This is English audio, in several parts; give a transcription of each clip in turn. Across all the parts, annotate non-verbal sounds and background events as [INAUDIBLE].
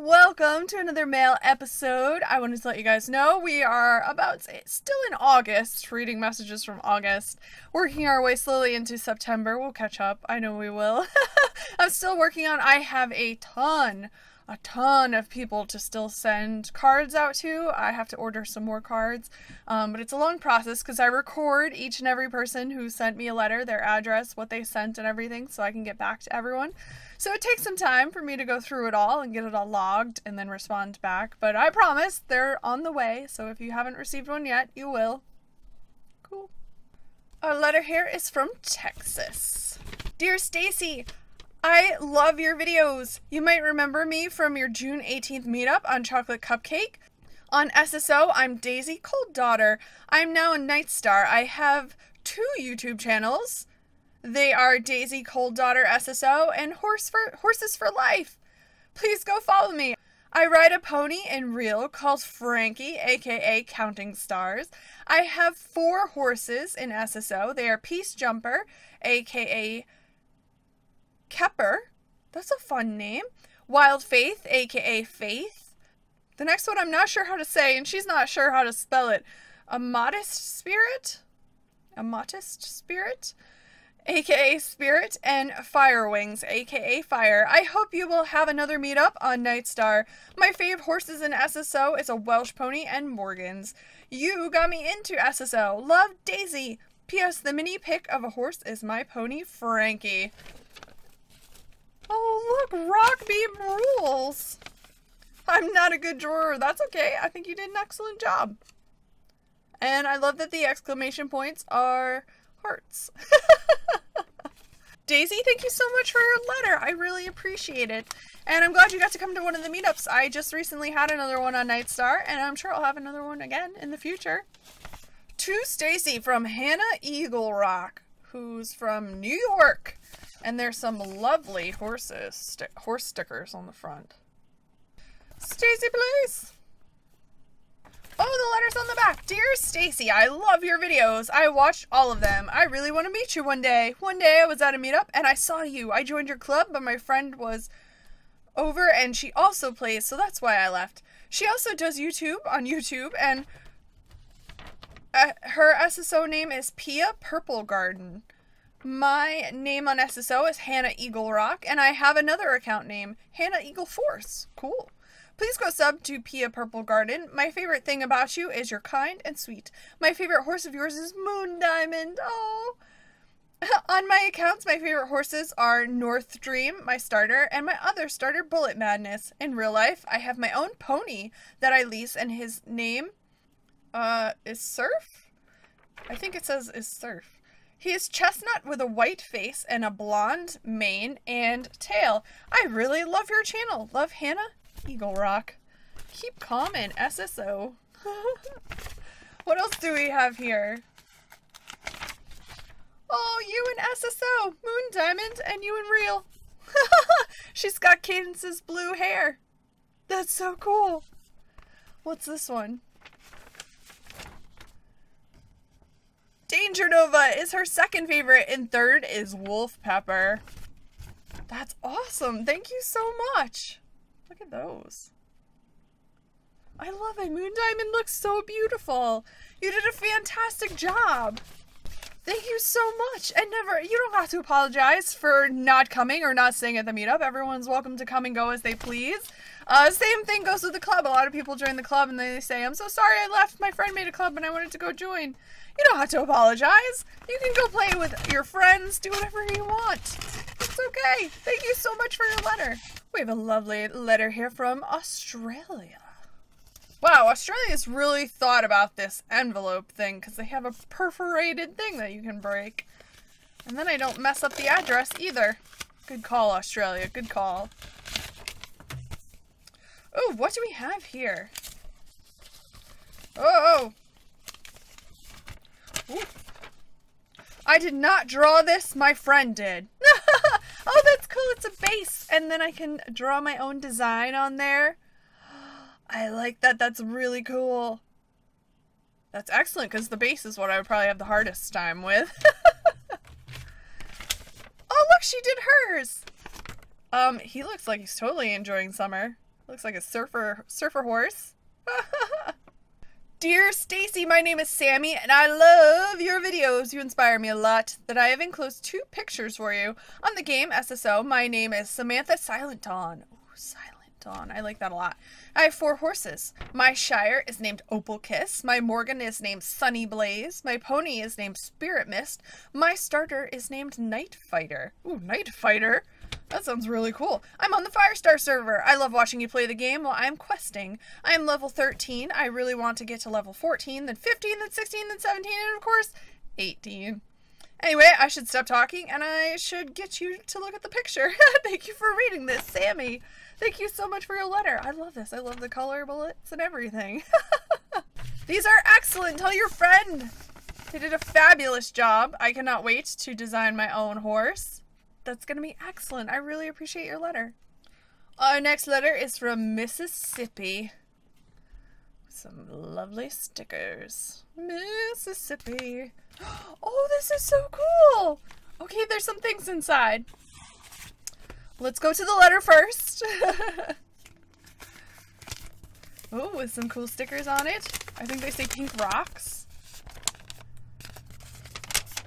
Welcome to another mail episode. I wanted to let you guys know we are about still in August, reading messages from August, working our way slowly into September. We'll catch up. I know we will. [LAUGHS] I'm still working on I have a ton a ton of people to still send cards out to. I have to order some more cards, um, but it's a long process because I record each and every person who sent me a letter, their address, what they sent, and everything, so I can get back to everyone. So it takes some time for me to go through it all and get it all logged and then respond back. But I promise they're on the way, so if you haven't received one yet, you will. Cool. Our letter here is from Texas. Dear Stacy, I love your videos. You might remember me from your June 18th meetup on Chocolate Cupcake. On SSO, I'm Daisy Cold Daughter. I'm now a Night Star. I have two YouTube channels. They are Daisy Cold Daughter SSO and Horse for Horses for Life. Please go follow me. I ride a pony in real called Frankie, aka Counting Stars. I have four horses in SSO. They are Peace Jumper, aka Kepper. That's a fun name. Wild Faith, aka Faith. The next one I'm not sure how to say, and she's not sure how to spell it. A modest spirit? A modest spirit? aka Spirit, and Fire Wings, aka Fire. I hope you will have another meetup on Nightstar. My fave horses in SSO is a Welsh pony and Morgans. You got me into SSO. Love Daisy. P.S. The mini pic of a horse is my pony Frankie. Oh, look, Rock Beam rules. I'm not a good drawer. That's okay. I think you did an excellent job. And I love that the exclamation points are hearts. [LAUGHS] Daisy, thank you so much for your letter. I really appreciate it. And I'm glad you got to come to one of the meetups. I just recently had another one on Nightstar, and I'm sure I'll have another one again in the future. To Stacy from Hannah Eagle Rock, who's from New York. And there's some lovely horses, st horse stickers on the front. Stacy, please. Oh, the letter's on the back. Dear Stacy, I love your videos. I watched all of them. I really want to meet you one day. One day I was at a meetup and I saw you. I joined your club, but my friend was over and she also plays, so that's why I left. She also does YouTube on YouTube and uh, her SSO name is Pia Purple Garden. My name on SSO is Hannah Eagle Rock, and I have another account name, Hannah Eagle Force. Cool. Please go sub to Pia Purple Garden. My favorite thing about you is you're kind and sweet. My favorite horse of yours is Moon Diamond. Oh. [LAUGHS] On my accounts, my favorite horses are North Dream, my starter, and my other starter, Bullet Madness. In real life, I have my own pony that I lease, and his name uh, is Surf? I think it says is Surf. He is chestnut with a white face and a blonde mane and tail. I really love your channel. Love Hannah Eagle Rock. Keep calm and SSO. [LAUGHS] what else do we have here? Oh, you and SSO, Moon Diamond, and you and Real. [LAUGHS] She's got Cadence's blue hair. That's so cool. What's this one? Danger Nova is her second favorite, and third is Wolf Pepper. That's awesome. Thank you so much. Look at those. I love it. Moon Diamond looks so beautiful. You did a fantastic job. Thank you so much. And never, you don't have to apologize for not coming or not staying at the meetup. Everyone's welcome to come and go as they please. Uh, same thing goes with the club. A lot of people join the club and they say, I'm so sorry I left. My friend made a club and I wanted to go join. You don't have to apologize. You can go play with your friends, do whatever you want. It's okay. Thank you so much for your letter. We have a lovely letter here from Australia. Wow, Australia's really thought about this envelope thing because they have a perforated thing that you can break. And then I don't mess up the address either. Good call, Australia. Good call. Oh, what do we have here? Oh, oh, oh. I did not draw this, my friend did. [LAUGHS] oh, that's cool. It's a base. And then I can draw my own design on there. [GASPS] I like that. That's really cool. That's excellent because the base is what I would probably have the hardest time with. [LAUGHS] oh, look, she did hers. Um, he looks like he's totally enjoying summer. Looks like a surfer surfer horse. [LAUGHS] Dear Stacy, my name is Sammy and I love your videos. You inspire me a lot. That I have enclosed two pictures for you. On the game SSO, my name is Samantha Silent Dawn. Ooh, Silent Dawn. I like that a lot. I have four horses. My Shire is named Opal Kiss. My Morgan is named Sunny Blaze. My pony is named Spirit Mist. My starter is named Night Fighter. Ooh, Night Fighter. That sounds really cool. I'm on the Firestar server. I love watching you play the game while I'm questing. I am level 13. I really want to get to level 14, then 15, then 16, then 17, and of course, 18. Anyway, I should stop talking and I should get you to look at the picture. [LAUGHS] Thank you for reading this, Sammy. Thank you so much for your letter. I love this. I love the color bullets and everything. [LAUGHS] These are excellent. Tell your friend. They did a fabulous job. I cannot wait to design my own horse. That's going to be excellent. I really appreciate your letter. Our next letter is from Mississippi. Some lovely stickers. Mississippi. [GASPS] Oh, this is so cool. Okay, there's some things inside. Let's go to the letter first. [LAUGHS] oh, with some cool stickers on it. I think they say pink rocks.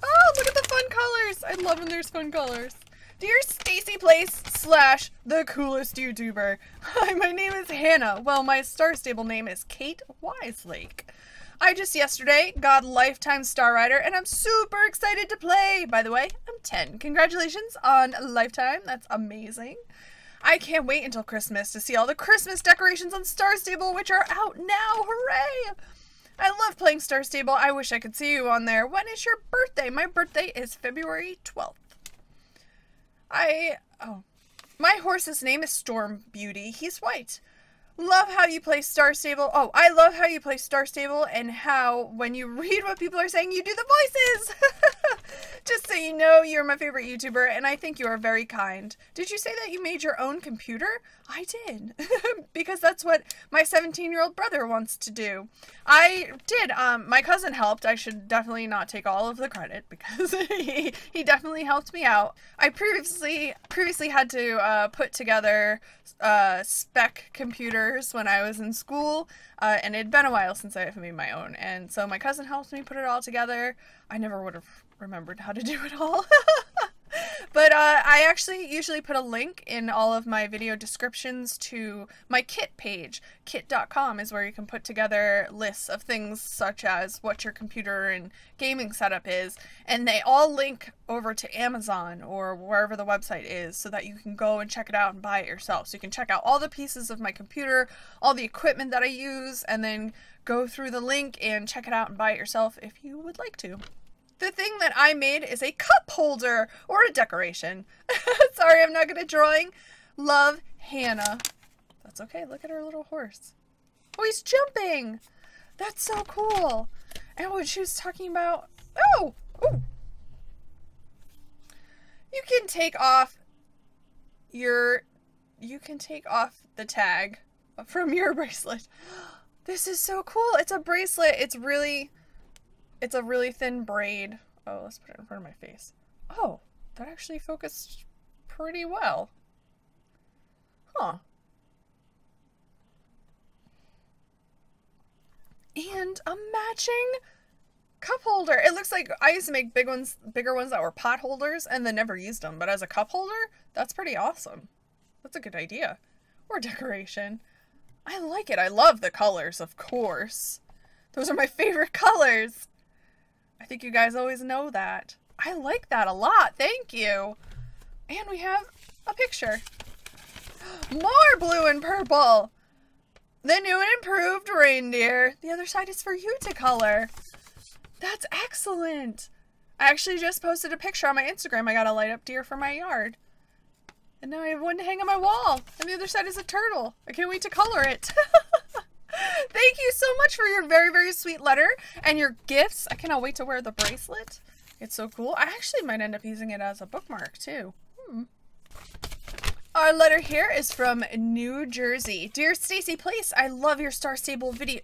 Oh, look at the fun colors. I love when there's fun colors. Dear Stacy Place slash the coolest YouTuber. [LAUGHS] Hi, my name is Hannah. Well, my star stable name is Kate Wiselake. I just yesterday got Lifetime Star Rider and I'm super excited to play. By the way, I'm 10. Congratulations on Lifetime. That's amazing. I can't wait until Christmas to see all the Christmas decorations on Star Stable, which are out now. Hooray! I love playing Star Stable. I wish I could see you on there. When is your birthday? My birthday is February 12th. I. Oh. My horse's name is Storm Beauty. He's white love how you play Star Stable. Oh, I love how you play Star Stable and how when you [LAUGHS] read what people are saying, you do the voices. [LAUGHS] Just so you know, you're my favorite YouTuber and I think you are very kind. Did you say that you made your own computer? I did. [LAUGHS] because that's what my 17-year-old brother wants to do. I did. Um, my cousin helped. I should definitely not take all of the credit [LAUGHS] because he, he definitely helped me out. I previously previously had to uh, put together uh, spec computers when I was in school, uh, and it had been a while since I had made my own. And so my cousin helped me put it all together. I never would have remembered how to do it all. [LAUGHS] but uh, I actually usually put a link in all of my video descriptions to my kit page. Kit.com is where you can put together lists of things such as what your computer and gaming setup is, and they all link over to Amazon or wherever the website is so that you can go and check it out and buy it yourself. So you can check out all the pieces of my computer, all the equipment that I use, and then go through the link and check it out and buy it yourself if you would like to. The thing that I made is a cup holder or a decoration. [LAUGHS] Sorry, I'm not good at drawing. Love, Hannah. That's okay. Look at her little horse. Oh, he's jumping. That's so cool. And what she was talking about. Oh, oh. You can take off your. You can take off the tag from your [LAUGHS] bracelet. [GASPS] This is so cool. It's a bracelet. It's really it's a really thin braid. Oh, let's put it in front of my face. Oh, that actually focused pretty well. Huh. And a matching cup holder. It looks like I used to make big ones, bigger ones that were pot holders and then never used them. But as a cup holder, that's pretty awesome. That's a good idea. Or decoration. I like it. I love the colors, of course. Those are my [LAUGHS] favorite colors. I think you guys always know that. I like that a lot. Thank you. And we have a picture. [GASPS] More blue and purple. The new and improved reindeer. The other side is for you to color. That's excellent. I actually just posted a picture on my Instagram. I got a light up deer for my yard. And now I have one to hang on my wall. And the other side is a turtle. I can't wait to color it. [LAUGHS] Thank you so much for your very, very sweet letter and your gifts. I cannot wait to wear the bracelet. It's so cool. I actually might end up using it as a bookmark too. Hmm. Our letter here is from New Jersey. Dear Stacy Place, I love your Star Stable video.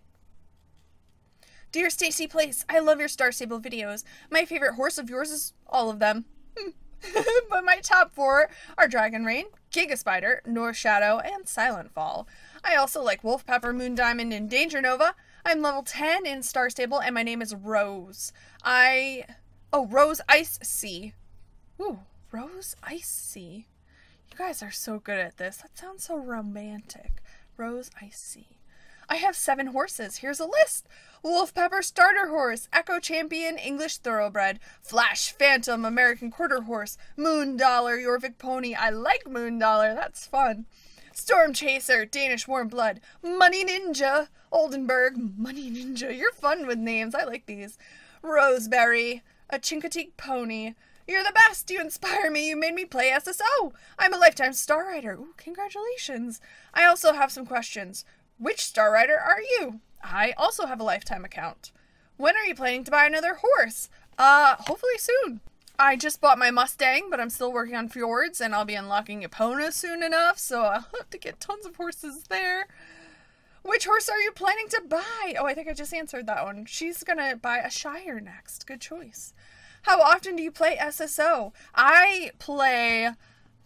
Dear Stacy Place, I love your Star Stable videos. My favorite horse of yours is all of them. Hmm. [LAUGHS] but my top four are Dragon Rain, Giga Spider, North Shadow, and Silent Fall. I also like Wolf Pepper, Moon Diamond, and Danger Nova. I'm level 10 in Star Stable, and my name is Rose. I. Oh, Rose Ice Sea. Ooh, Rose Ice Sea. You guys are so good at this. That sounds so romantic. Rose Ice Sea. I have seven horses. Here's a list Wolf Pepper Starter Horse, Echo Champion English Thoroughbred, Flash Phantom American Quarter Horse, Moon Dollar Jorvik Pony. I like Moon Dollar, that's fun. Storm Chaser, Danish Warm Blood, Money Ninja, Oldenburg, Money Ninja. You're fun with names. I like these. Roseberry, a Chincoteague Pony. You're the best. You inspire me. You made me play SSO. I'm a lifetime Star Rider. Ooh, congratulations. I also have some questions. Which Star Rider are you? I also have a lifetime account. When are you planning to buy another horse? Uh, hopefully soon. I just bought my Mustang, but I'm still working on Fjords, and I'll be unlocking Epona soon enough, so I'll [LAUGHS] have to get tons of horses there. Which horse are you planning to buy? Oh, I think I just answered that one. She's gonna buy a Shire next. Good choice. How often do you play SSO? I play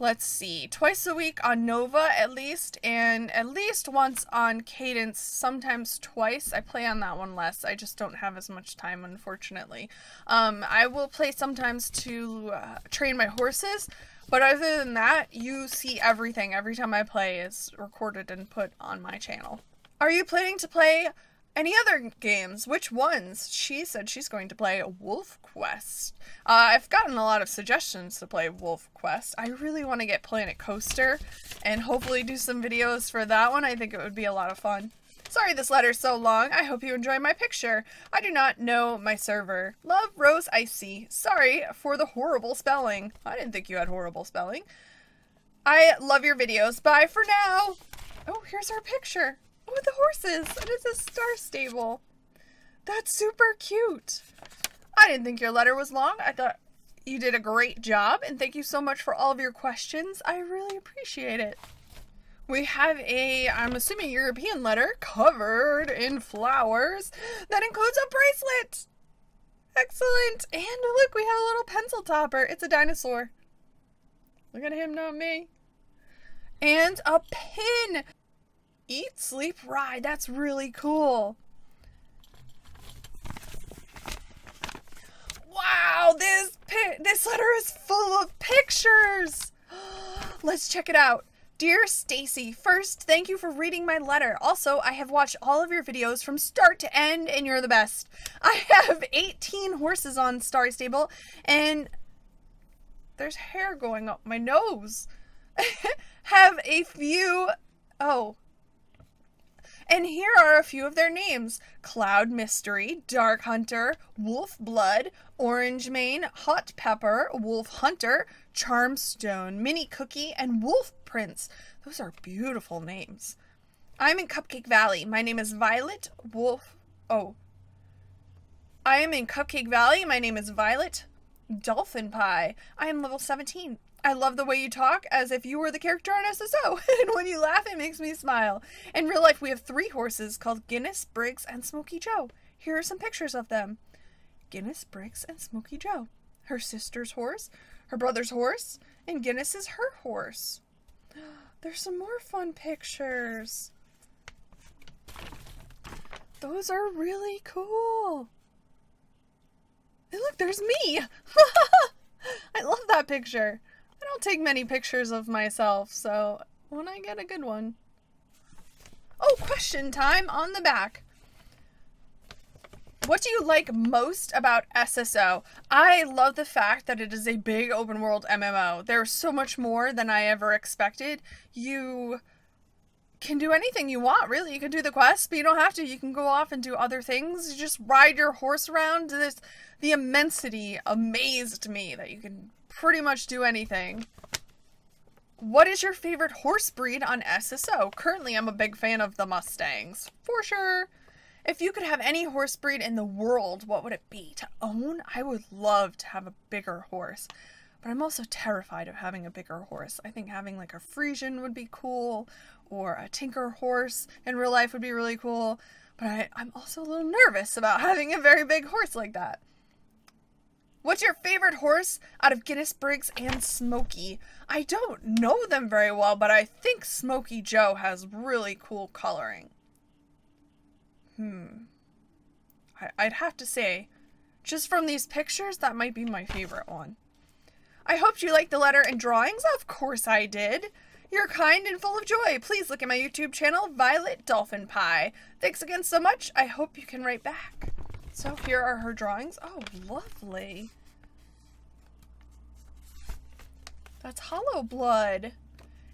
let's see, twice a week on Nova at least, and at least once on Cadence, sometimes twice. I play on that one less. I just don't have as much time, unfortunately. Um, I will play sometimes to uh, train my horses, but other than that, you see everything. Every time I play is recorded and put on my channel. Are you planning to play any other games? Which ones? She said she's going to play Wolf Quest. Uh, I've gotten a lot of suggestions to play Wolf Quest. I really want to get Planet Coaster and hopefully do some videos for that one. I think it would be a lot of fun. Sorry this letter's so long. I hope you enjoy my picture. I do not know my server. Love Rose Icy. Sorry for the horrible spelling. I didn't think you had horrible spelling. I love your videos. Bye for now. Oh, here's our picture with the horses. It's a star stable. That's super cute. I didn't think your letter was long. I thought you did a great job. And thank you so much for all of your questions. I really appreciate it. We have a, I'm assuming European letter covered in flowers that includes a bracelet. Excellent. And look, we have a little pencil topper. It's a dinosaur. Look at him, not me. And a pin. Eat, sleep, ride. That's really cool. Wow, this this letter is full of pictures. [GASPS] Let's check it out. Dear Stacy, first, thank you for reading my letter. Also, I have watched all of your videos from start to end, and you're the best. I have 18 horses on Star Stable, and there's hair going up my nose. [LAUGHS] have a few. Oh, and here are a few of their names Cloud Mystery, Dark Hunter, Wolf Blood, Orange Mane, Hot Pepper, Wolf Hunter, Charmstone, Mini Cookie, and Wolf Prince. Those are beautiful names. I'm in Cupcake Valley. My name is Violet Wolf. Oh. I am in Cupcake Valley. My name is Violet Dolphin Pie. I am level 17. I love the way you talk as if you were the character on SSO. [LAUGHS] and when you laugh, it makes me smile. In real life, we have three horses called Guinness, Briggs, and Smoky Joe. Here are some pictures of them Guinness, Briggs, and Smoky Joe. Her sister's horse, her brother's horse, and Guinness is her horse. [GASPS] There's some more fun pictures. Those are really cool. And look, there's me. [LAUGHS] I love that picture. I don't take many pictures of myself, so when I get a good one. Oh, question time on the back. What do you like most about SSO? I love the fact that it is a big open world MMO. There's so much more than I ever expected. You can do anything you want, really. You can do the quest, but you don't have to. You can go off and do other things. You just ride your horse around. This the immensity amazed me that you can pretty much do anything. What is your favorite horse breed on SSO? Currently, I'm a big fan of the Mustangs, for sure. If you could have any horse breed in the world, what would it be? To own? I would love to have a bigger horse. But I'm also terrified of having a bigger horse. I think having like a Friesian would be cool, or a Tinker horse in real life would be really cool. But I, I'm also a little nervous about [LAUGHS] having a very big horse like that. What's your favorite horse out of Guinness, Briggs, and Smokey? I don't know them very well, but I think Smokey Joe has really cool coloring. Hmm. I- would have to say, just from these pictures, that might be my favorite one. I hoped you liked the letter and drawings. Of course I did. You're kind and full of joy. Please look at my YouTube channel, Violet Dolphin Pie. Thanks again so much. I hope you can write back. So here are her drawings. Oh, lovely. That's hollow blood.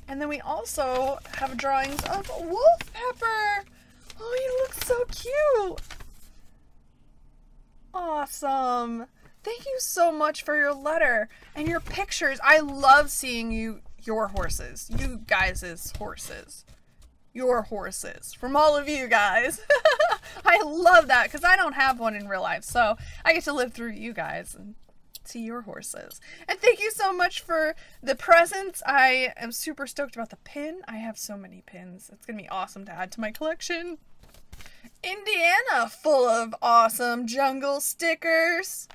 And then we also have drawings of Wolf Pepper. Oh, you look so cute. Awesome. Thank you so much for your letter and your pictures. I love seeing you your horses. You guys' horses. Your horses. From all of you guys. [LAUGHS] I love that because I don't have one in real life. So I get to live through you guys and see your horses. And thank you so much for the presents. I am super stoked about the pin. I have so many pins. It's going to be awesome to add to my collection. Indiana, full of awesome jungle stickers.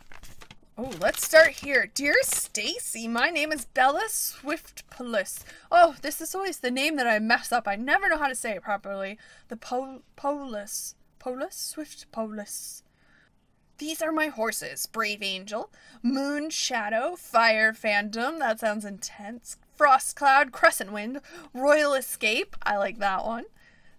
Oh, let's start here. Dear Stacy, my name is Bella Swiftpolis. Oh, this is always the name that I mess up. I never know how to say it properly. The Pol Polis. Polis? Swift Polis. These are my horses. Brave Angel, Moon Shadow, Fire Phantom, that sounds intense. Frost Cloud, Crescent Wind, Royal Escape, I like that one.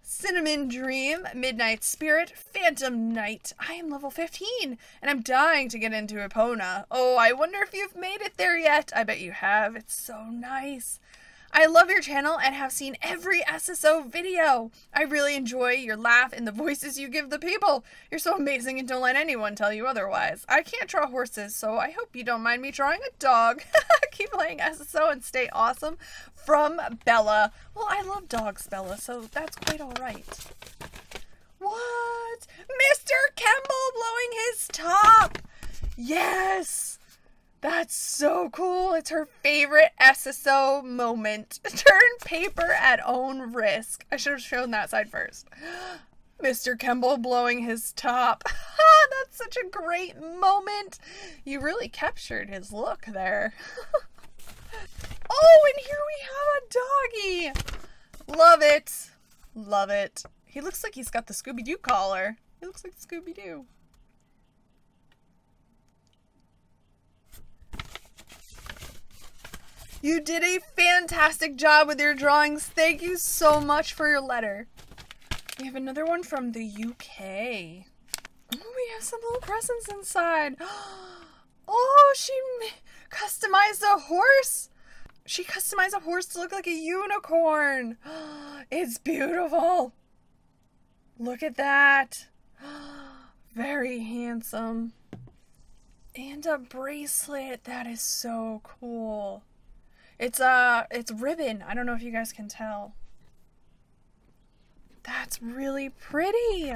Cinnamon Dream, Midnight Spirit, Phantom Knight. I am level 15 and I'm dying to get into Epona. Oh, I wonder if you've made it there yet. I bet you have. It's so nice. I love your channel and have seen every SSO video. I really enjoy your laugh and the voices you give the people. You're so amazing and don't let anyone tell you otherwise. I can't draw horses, so I hope you don't mind me drawing a dog. [LAUGHS] Keep playing SSO and stay awesome. From Bella. Well, I love dogs, Bella, so that's quite alright. What? Mr. Kemble blowing his top! Yes! That's so cool. It's her favorite SSO moment. [LAUGHS] Turn paper at own risk. I should have shown that side first. [GASPS] Mr. Kemble blowing his top. [LAUGHS] That's such a great moment. You really captured his look there. [LAUGHS] oh, and here we have a doggy. Love it. Love it. He looks like he's got the Scooby-Doo collar. He looks like Scooby-Doo. You did a fantastic job with your drawings. Thank you so much for your letter. We have another one from the UK. Oh, we have some little presents inside. [GASPS] Oh, she customized a horse. She customized a horse to look like a unicorn. [GASPS] It's beautiful. Look at that. [GASPS] Very handsome. And a bracelet. That is so cool. It's uh it's ribbon. I don't know if you guys can tell. That's really pretty.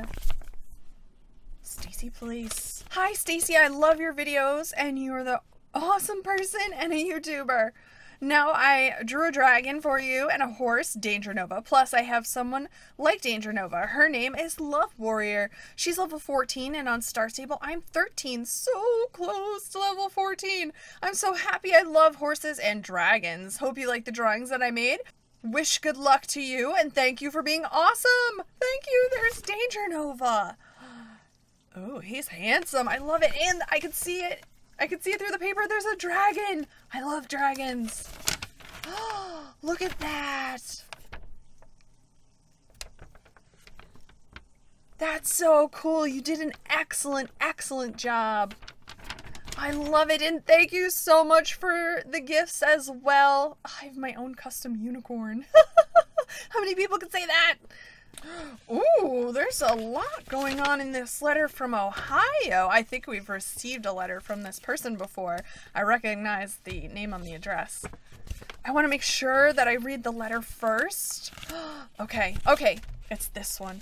Stacy please. Hi Stacy, I love your videos and you're the awesome person and a YouTuber. Now I drew a dragon for you and a horse, Danger Nova. Plus I have someone like Danger Nova. Her name is Love Warrior. She's level 14 and on Star Stable I'm 13. So close to level 14. I'm so happy I love horses and dragons. Hope you like the drawings that I made. Wish good luck to you and thank you for being awesome. Thank you. There's Danger Nova. [GASPS] Oh, he's handsome. I love it. And I can see it I can see it through the paper. There's a dragon. I love dragons. Oh, [GASPS] look at that. That's so cool. You did an excellent, excellent job. I love it. And thank you so much for the gifts as well. I have my own custom unicorn. [LAUGHS] How many people can say that? Ooh, there's a lot going on in this letter from Ohio. I think we've received a letter from this person before. I recognize the name on the address. I want to make sure that I read the letter first. [GASPS] okay, okay, it's this one.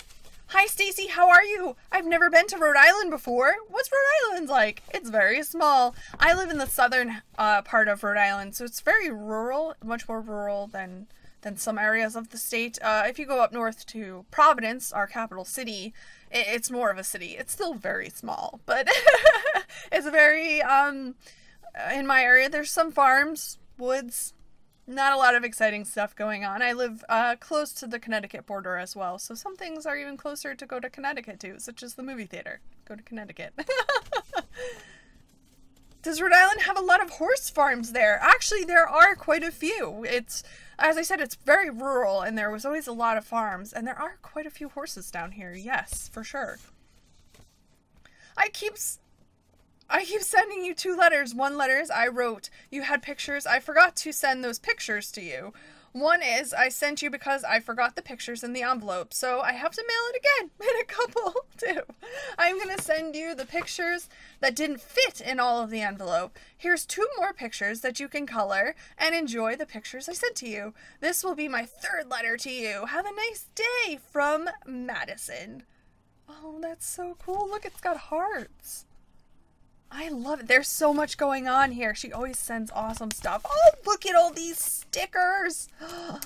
Hi Stacy, how are you? I've never been to Rhode Island before. What's Rhode Island like? It's very small. I live in the southern uh, part of Rhode Island, so it's very rural, much more rural than than some areas of the state. Uh, if you go up north to Providence, our capital city, it, it's more of a city. It's still very small, but [LAUGHS] it's very, um, in my area, there's some farms, woods, not a lot of exciting stuff going on. I live uh, close to the Connecticut border as well, so some things are even closer to go to Connecticut to, such as the movie theater. Go to Connecticut. [LAUGHS] Does Rhode Island have a lot of horse farms there? Actually, there are quite a few. It's, as I said, it's very rural and there was always a lot of farms, and there are quite a few horses down here. Yes, for sure. I keep I keep sending you two letters. One letter is I wrote. You had pictures. I forgot to send those pictures to you. One is I sent you because I forgot the pictures in the envelope, so I have to mail it again [LAUGHS] in a couple [LAUGHS] too. I'm gonna send you the pictures that didn't fit in all of the envelope. Here's two more pictures that you can color and enjoy the pictures I sent to you. This will be my third letter to you. Have a nice day from Madison. Oh, that's so cool. Look, it's got hearts. I love it. There's so much going on here. She always sends awesome stuff. Oh, look at all these stickers. [GASPS]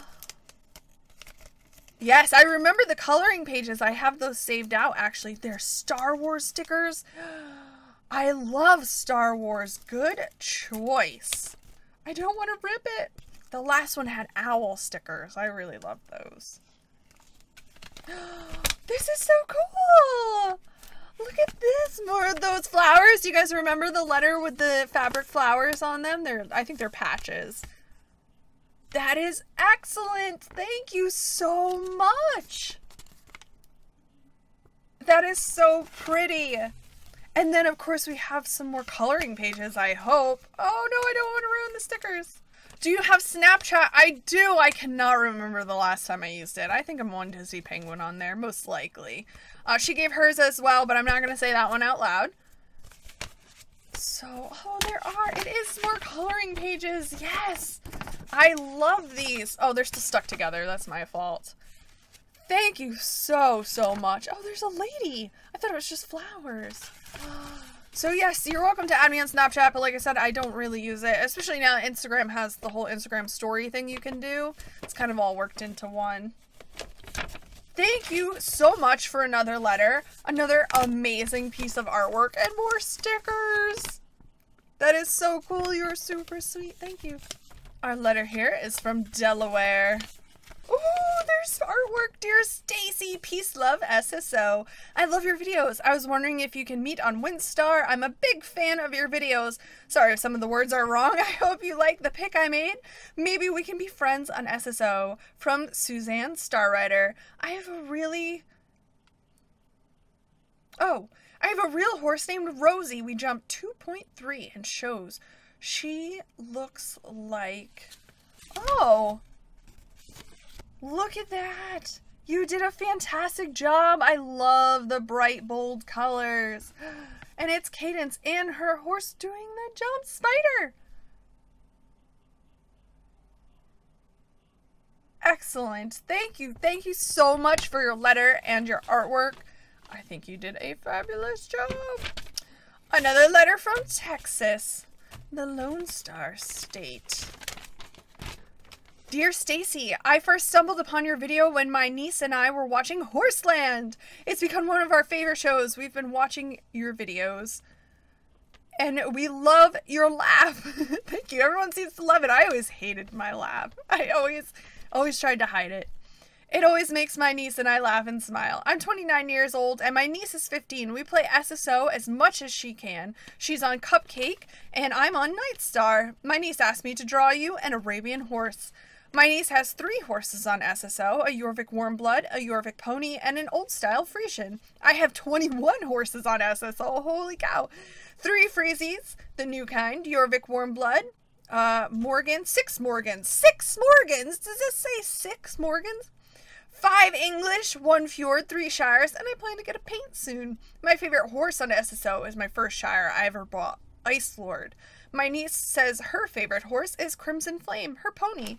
yes, I remember the coloring pages. I have those saved out, actually. They're Star Wars stickers. [GASPS] I love Star Wars. Good choice. I don't want to rip it. The last one had owl stickers. I really love those. [GASPS] This is so cool. Look at this, more of those flowers. You guys remember the letter with the fabric flowers on them? They're, I think they're patches. That is excellent. Thank you so much. That is so pretty. And then, of course, we have some more coloring pages, I hope. Oh, no, I don't want to ruin the stickers. Do you have Snapchat? I do. I cannot remember the last time I used it. I think I'm one see Penguin on there, most likely. Uh, she gave hers as well, but I'm not going to say that one out loud. So, oh, there are. It is more coloring pages. Yes. I love these. Oh, they're still stuck together. That's my fault. Thank you so, so much. Oh, there's a lady. I thought it was just flowers. [GASPS] So yes, you're welcome to add me on Snapchat, but like I said, I don't really use it, especially now Instagram has the whole Instagram story thing you can do. It's kind of all worked into one. Thank you so much for another letter, another amazing piece of artwork, and more stickers. That is so cool. You're super sweet. Thank you. Our letter here is from Delaware. Ooh, artwork, dear Stacy. Peace, love, SSO. I love your videos. I was wondering if you can meet on Windstar. I'm a big fan of your videos. Sorry if some of the words are wrong. [LAUGHS] I hope you like the pic I made. Maybe we can be friends on SSO. From Suzanne Starwriter. I have a really... Oh, I have a real horse named Rosie. We jumped 2.3 and shows. She looks like... Oh... Look at that! You did a fantastic job! I love the bright, bold colors. [GASPS] And it's Cadence and her horse doing the jump spider. Excellent. Thank you. Thank you so much for your letter and your artwork. I think you did a fabulous job. Another letter from Texas, the Lone Star State. Dear Stacy, I first stumbled upon your video when my niece and I were watching Horseland. It's become one of our favorite shows. We've been watching your videos. And we love your laugh. [LAUGHS] Thank you. Everyone seems to love it. I always hated my laugh. [LAUGHS] I always always tried to hide it. It always makes my niece and I laugh and smile. I'm 29 years old and my niece is 15. We play SSO as much as she can. She's on Cupcake and I'm on Nightstar. My niece asked me to draw you an Arabian horse. My niece has three horses on SSO a Jorvik Warmblood, a Jorvik Pony, and an old style Frisian. I have 21 horses on SSO, holy cow. Three Friesies, the new kind, Jorvik Warmblood, uh, Morgan, six Morgans, six Morgans! Does this say six Morgans? Five English, one Fjord, three Shires, and I plan to get a paint soon. My favorite horse on SSO is my first Shire I ever bought, Ice Lord. My niece says her favorite horse is Crimson Flame, her pony.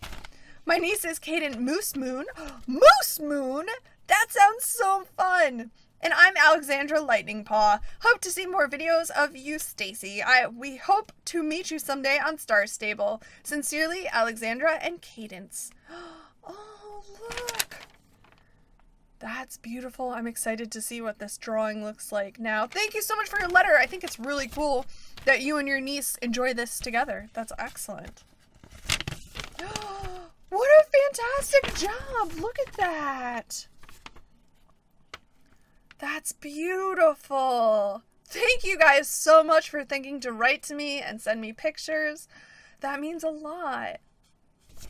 My niece is Kaden Moose Moon. [GASPS] Moose Moon? That sounds so fun. And I'm Alexandra Lightning Paw. Hope to see more videos of you, Stacy. I we hope to meet you someday on Star Stable. Sincerely, Alexandra and Cadence. [GASPS] Oh, look. That's beautiful. I'm excited to see what this drawing looks like now. Thank you so much for your letter. I think it's really cool that you and your niece enjoy this together. That's excellent. [GASPS] Oh, fantastic job. Look at that. That's beautiful. Thank you guys so much for thinking to write to me and send me pictures. That means a lot.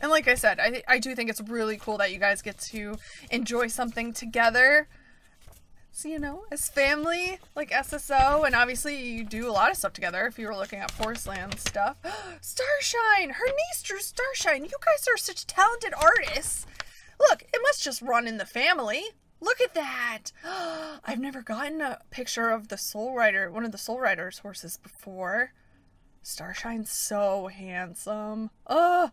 And like I said, I, I do think it's really cool that you guys get to enjoy something together. So, you know, as family, like SSO, and obviously you do a lot of stuff together if you were looking at porcelain stuff. [GASPS] Starshine! Her niece drew Starshine! You guys are such talented artists! Look, it must just run in the family. Look at that! [GASPS] I've never gotten a picture of the Soul Rider, one of the Soul Rider's horses before. Starshine's so handsome. Ugh!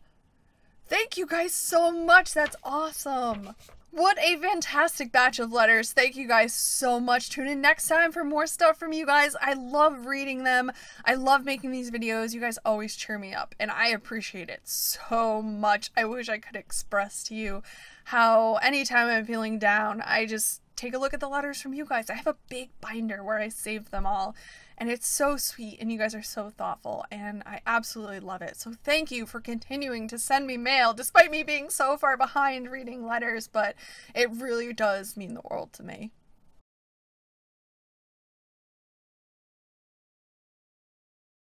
Thank you guys so much. That's awesome. What a fantastic batch of letters. Thank you guys so much. Tune in next time for more stuff from you guys. I love reading them. I love making these videos. You guys always cheer me up, and I appreciate it so much. I wish I could express to you how anytime I'm feeling down, I just take a look at the letters from you guys. I have a big binder where I save them all and it's so sweet and you guys are so thoughtful and I absolutely love it. So thank you for continuing to send me mail despite me being so far behind reading letters, but it really does mean the world to me.